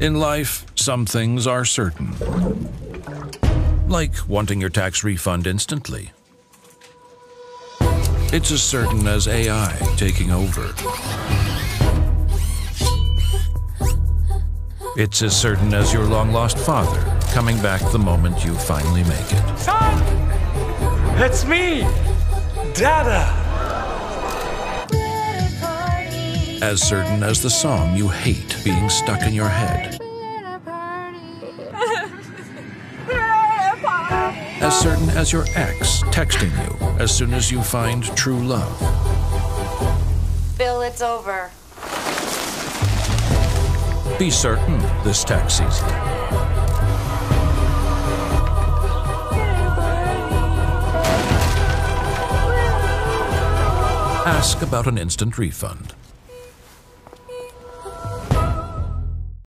In life, some things are certain. Like wanting your tax refund instantly. It's as certain as AI taking over. It's as certain as your long lost father coming back the moment you finally make it. Son! It's me! Dada! As certain as the song you hate being stuck in your head. As certain as your ex texting you as soon as you find true love. Bill, it's over. Be certain this tax season. Ask about an instant refund.